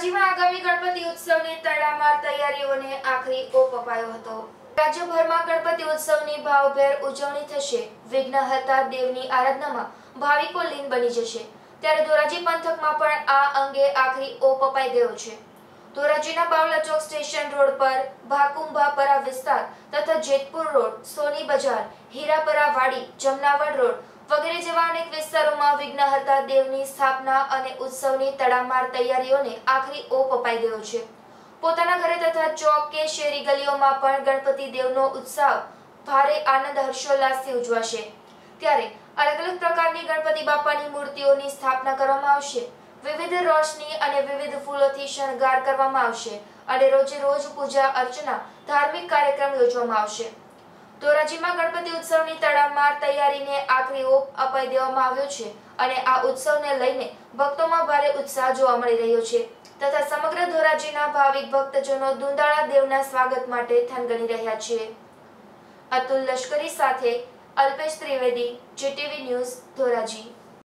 ધોરાજીમાં આગામી ગણપતિ ઉત્સવની તડામાર તૈયારીઓને આખરી ઓપ અપાયો હતો. રાજ્યભરમાં ગણપતિ ઉત્સવની ભાવભેર ઉજવણી થશે. વિઘ્નહર્તા દેવની આરાધનામાં ભાવિકો લીન બની જશે. ત્યારે ધોરાજી પંથકમાં પણ આ અંગે આખરી ઓપ અપાઈ ગયો છે. ધોરાજીના બાવલા ચોક સ્ટેશન રોડ પર ભાકુંભાપરા વિસ્તાર તથા જેતપુર રોડ, સોની બજાર, હીરાપરા વાડી, જમનાવડ રોડ વગેરે જેવા અનેક વિસ્તારોમાં વિઘ્નહર્તા દેવની સ્થાપના અને ઉત્સવની તડામાર તૈયારીઓને આખરી ઓપ અપાઈ ગયો છે. પોતાના ઘરે તથા ચોક કે શેરી ગલીઓમાં પણ ગણપતિ દેવનો ઉત્સવ ભારે આનંદ હર્ષોલ્લાસથી ઉજવાશે. ત્યારે અલગ અલગ પ્રકારની ગણપતિ બાપાની મૂર્તિઓની સ્થાપના કરવામાં આવશે. વિવિધ રોશની અને વિવિધ ફૂલોથી શણગાર કરવામાં આવશે અને રોજે રોજ પૂજા અર્ચના ધાર્મિક કાર્યક્રમ યોજવામાં આવશે. ધોરાજીમાં ગણપતિ ઉત્સવની તડામાર તૈયારીને આખરી ઓપ અપાઈ દેવામાં આવ્યો છે અને આ ઉત્સવને લઈને ભક્તોમાં ભારે ઉત્સાહ જોવા મળી રહ્યો છે તથા સમગ્ર ધોરાજીના ભાવિક ભક્તજનો દુંદાળા દેવના સ્વાગત માટે થનગની રહ્યા છે. અતુલ લશ્કરી સાથે અલ્પેશ ત્રિવેદી, જીટીવી ન્યૂઝ, ધોરાજી.